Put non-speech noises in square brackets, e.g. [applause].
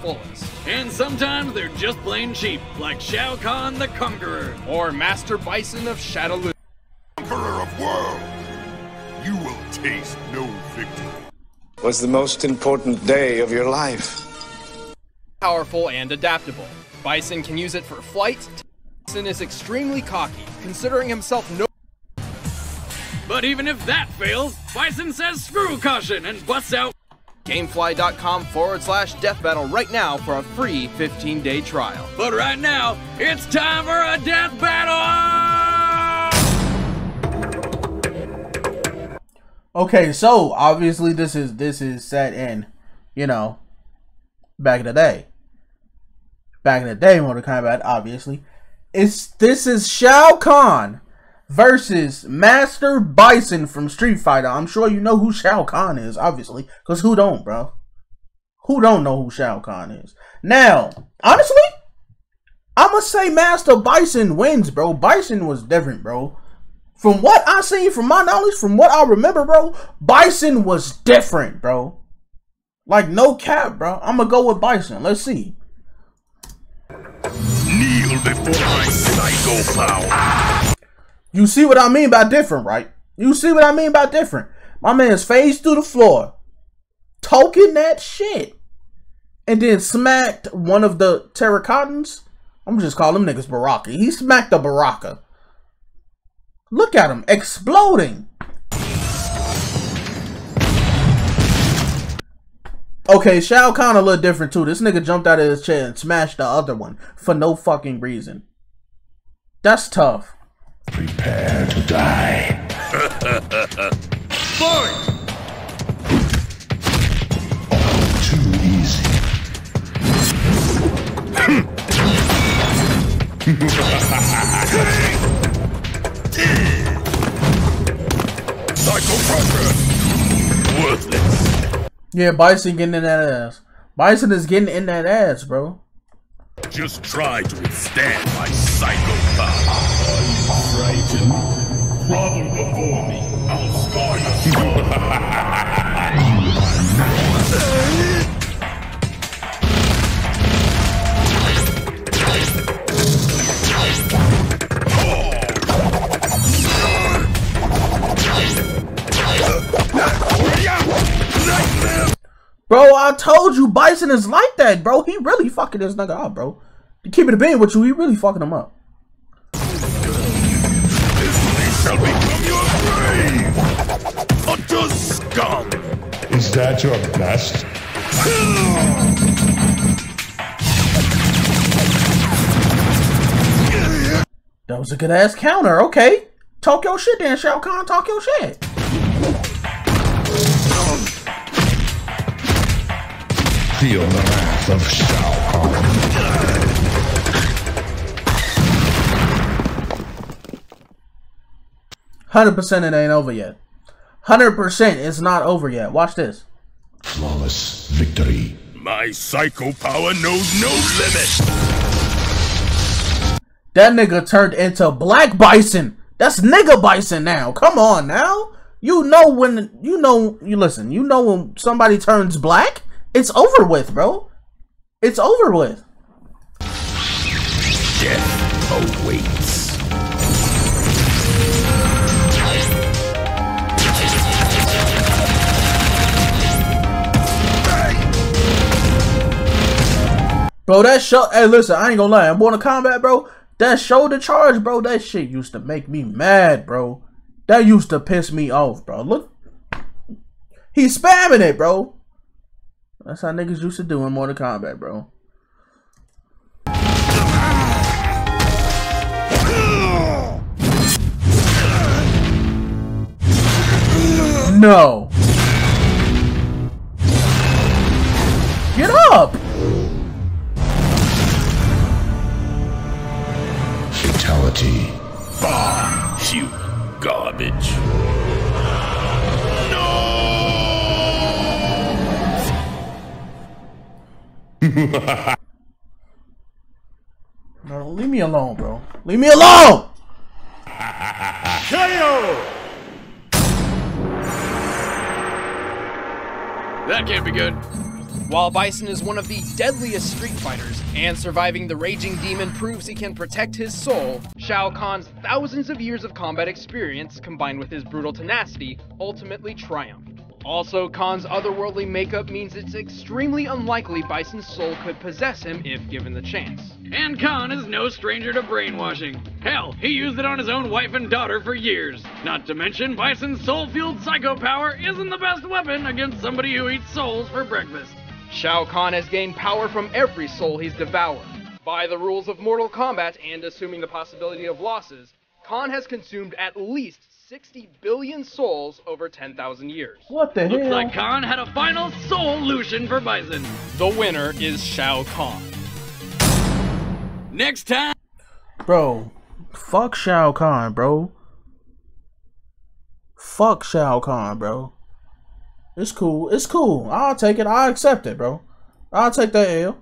fullest. And sometimes they're just plain cheap, like Shao Kahn the Conqueror. Or Master Bison of Shadaloo. Conqueror of worlds, you will taste no victory. Was the most important day of your life. Powerful and adaptable. Bison can use it for flight. Bison is extremely cocky, considering himself no But even if that fails, Bison says screw caution and busts out. Gamefly.com forward slash death battle right now for a free 15 day trial. But right now, it's time for a death battle! Okay, so obviously this is this is set in, you know, back in the day. Back in the day, Mortal Kombat, obviously. It's this is Shao Kahn versus Master Bison from Street Fighter. I'm sure you know who Shao Kahn is, obviously, because who don't, bro? Who don't know who Shao Kahn is? Now, honestly, I'ma say Master Bison wins, bro. Bison was different, bro. From what I seen, from my knowledge, from what I remember, bro, Bison was different, bro. Like no cap, bro. I'm gonna go with Bison. Let's see. Kneel before my psycho power. You see what I mean by different, right? You see what I mean by different. My man's face through the floor, talking that shit, and then smacked one of the Tarkatans. I'm just call them niggas Baraka. He smacked the Baraka. Look at him exploding. Okay, Shao Kahn a little different too. This nigga jumped out of his chair and smashed the other one for no fucking reason. That's tough. Prepare to die. [laughs] Fight! Too easy. Psycho Crusher! Worthless. Yeah, Bison getting in that ass. Bison is getting in that ass, bro. Just try to withstand my psycho power. Grovel before me. I'll scar you. Bro, I told you Bison is like that, bro. He really fucking this nigga up, bro. To keep it a being with you, he really fucking him up. Shall become your grave! Utter scum! Is that your best? That was a good ass counter. Okay. Talk your shit then, Shao Kahn. Talk your shit. Feel the wrath of Shao Kahn. Hundred percent, it ain't over yet. Hundred percent, it's not over yet. Watch this. Flawless victory. My psycho power knows no limit! That nigga turned into Black Bison. That's nigga Bison now. Come on now. You know when you know you listen. You know when somebody turns black, it's over with, bro. It's over with. Death awaits. Bro, that show. Hey, listen, I ain't gonna lie. I'm born to combat, bro. That shoulder charge, bro. That shit used to make me mad, bro. That used to piss me off, bro. Look, he's spamming it, bro. That's how niggas used to do in Mortal Kombat, bro. No. Garbage. No, [laughs] leave me alone, bro. Leave me alone. KO! That can't be good. While Bison is one of the deadliest street fighters, and surviving the Raging Demon proves he can protect his soul, Shao Kahn's thousands of years of combat experience, combined with his brutal tenacity, ultimately triumph. Also, Kahn's otherworldly makeup means it's extremely unlikely Bison's soul could possess him if given the chance. And Kahn is no stranger to brainwashing. Hell, he used it on his own wife and daughter for years. Not to mention, Bison's soul-fueled psycho power isn't the best weapon against somebody who eats souls for breakfast. Shao Kahn has gained power from every soul he's devoured. By the rules of Mortal Kombat and assuming the possibility of losses, Kahn has consumed at least 60 billion souls over 10,000 years. What the Looks hell? like Kahn had a final solution for Bison. The winner is Shao Kahn. Next time. Bro, fuck Shao Kahn, bro. Fuck Shao Kahn, bro. It's cool. It's cool. I'll take it. I'll accept it, bro. I'll take that L.